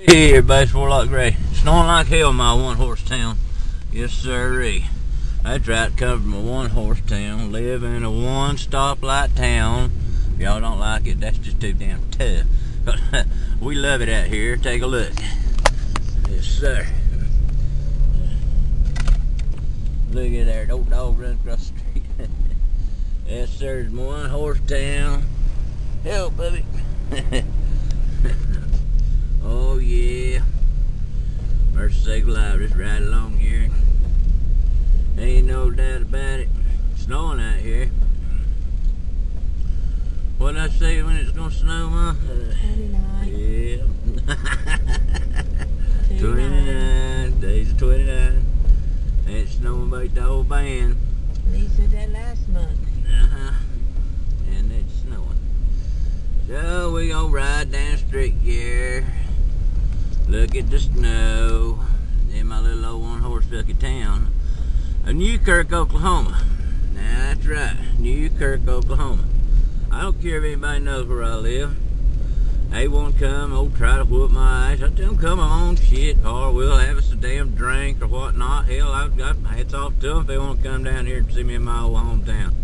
Hey everybody, it's Warlock Gray. Snowing like hell in my one horse town. Yes sirree. That's right, come from a one horse town, live in a one stoplight town. If y'all don't like it, that's just too damn tough. But we love it out here. Take a look. Yes sir. Look at there, old dog running across the street. yes sir, it's one horse town. Help, baby. Oh yeah. Motorcycle live just right along here. Ain't no doubt about it. It's snowing out here. What I say when it's gonna snow, ma? 29. Yeah. 29. Days of 29. Ain't snowing about the whole band. Lee said that last month. Uh-huh. And it's snowing. So we gonna ride down the street here. Look at the snow my little old one horse bucky town of Newkirk, Oklahoma. That's right, Newkirk, Oklahoma. I don't care if anybody knows where I live. They won't come, oh, try to whoop my ass. I tell them, come on, shit, or we'll have us a damn drink or whatnot. Hell, I've got my hats off to them if they want to come down here and see me in my old hometown.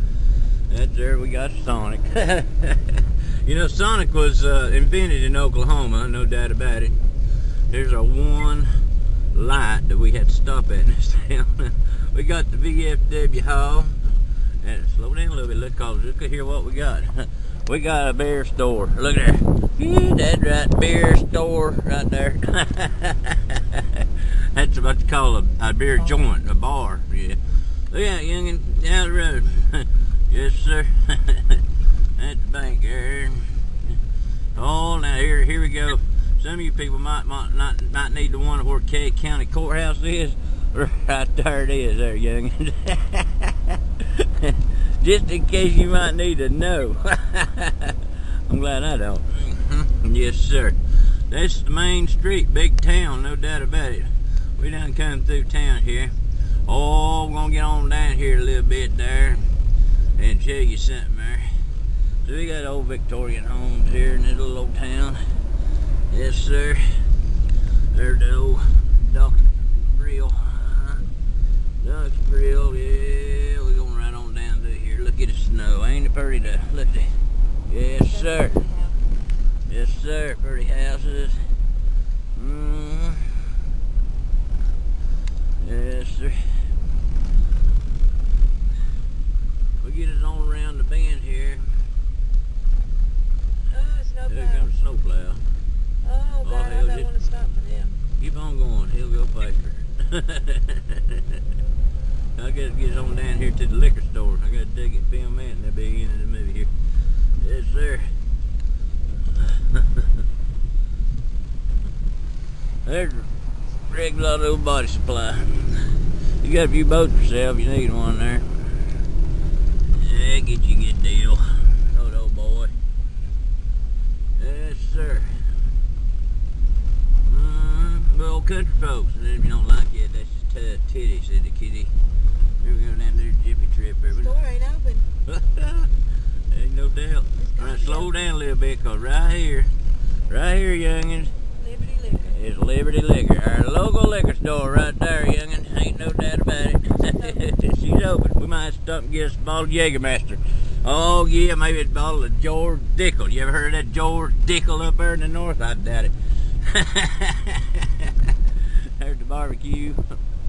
That's there, we got Sonic. you know, Sonic was uh, invented in Oklahoma, no doubt about it. There's our one light that we had to stop at in this town. we got the VFW hall. And slow down a little bit, look, cause look at here what we got. we got a beer store. Look there. Yeah, that's right, beer store right there. that's what you call a, a beer joint, a bar. Yeah. Look at that, youngin' down the road. yes, sir. that's the bank there. Oh, now here, here we go. Some of you people might might not might need to wonder where Kay County Courthouse is. Right there it is, there, youngin. Just in case you might need to know. I'm glad I don't. Mm-hmm. yes, sir. That's the main street, big town, no doubt about it. We done come through town here. Oh, we're gonna get on down here a little bit there and show you something there. So we got old Victorian homes here in this little old town. Yes, sir. There's the old Dr. Grill. Uh, Dr. Grill, yeah. We're going right on down through here. Look at the snow. Ain't it pretty to look at? Yes, sir. Yes, sir. Pretty houses. Mm. Yes, sir. We get it on around the bend here. Oh, snow Here plow. comes snowplow. Oh, God, hell, I don't did- want to stop for them. On going. He'll go faster. I gotta get on down here to the liquor store. I gotta dig it, film that, and they'll be in the movie here. Yes, sir. There's a regular old body supply. You got a few boats if you need one there. Yeah, get you a good deal. Old old boy. Yes, sir. Mm, well, country folks, and if you don't like it, that's just titty, said the kitty. Here we go down there, jiffy trip. Here. Store ain't open. Ain't no doubt. It's All right, slow down a little bit, cause right here, right here, youngins, Liberty Liquor. is Liberty Liquor. Our local liquor store right there, youngins. Ain't no doubt about it. She's open. We might stop and get us a bottle of Jägermeister. Oh, yeah, maybe a bottle of George Dickel. You ever heard of that George Dickel up there in the north? I doubt it. Barbecue.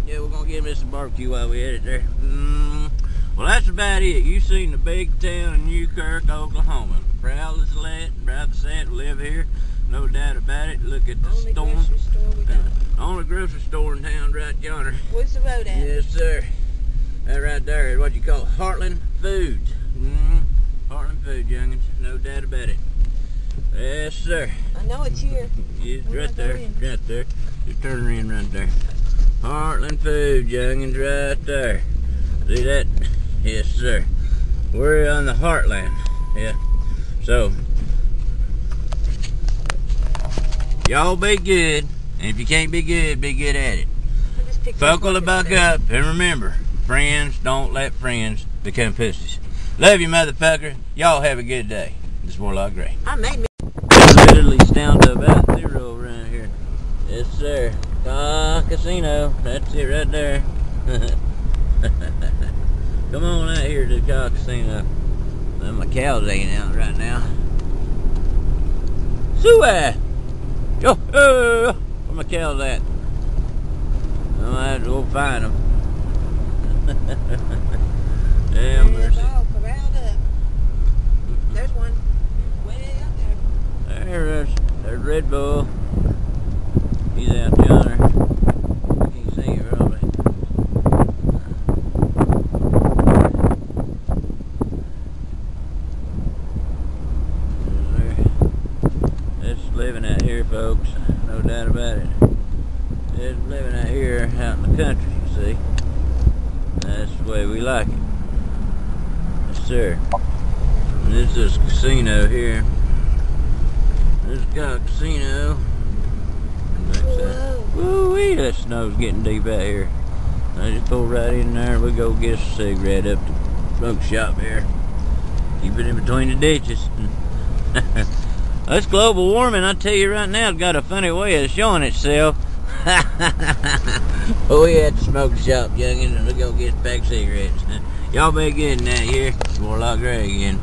Yeah, we're gonna give this some barbecue while we at it there. Mm, well, that's about it. You seen the big town of Newkirk, Oklahoma. Proud as that, proud to say it. Live here, no doubt about it. Look at the Only storm. grocery store we got. Only grocery store in town right yonder. Where's the road at? Yes, sir. That right there is what you call Heartland Foods. Mm, Heartland Food, youngins. No doubt about it. Yes, sir. I know it's here. It's right do I go there. Right there. Turn in right there. Heartland Food, youngins, right there. See that? Yes, sir. We're on the Heartland. Yeah. So, y'all be good. And if you can't be good, be good at it. I just picked Buckle the buck up and remember, friends don't let friends become pussies. Love you, motherfucker. Y'all have a good day. This is Warlock Gray. I made me. Literally to about around. Yes, sir. Ah, casino. That's it right there. Come on out here to the car casino. Well, my cows ain't out right now. Suey! Oh, oh, where my cows at? I might have to go find them. Damn There's mercy. There's one way up there. There, there's, there's Red Bull. He's out yonder. I can't see him probably. Living out here, folks. No doubt about it. Living out here out in the country, you see. That's the way we like it. Yes, sir. This is casino here. This is got a casino. Whoa. Woo wee, that snow's getting deep out here. I just pull right in there. We go get a cigarette up to the smoke shop here. Keep it in between the ditches. That's global warming, I tell you right now, it's got a funny way of showing itself. oh, we at the smoke shop, youngin', and we go get a pack cigarettes. Y'all be getting that here. It's more like Gray again.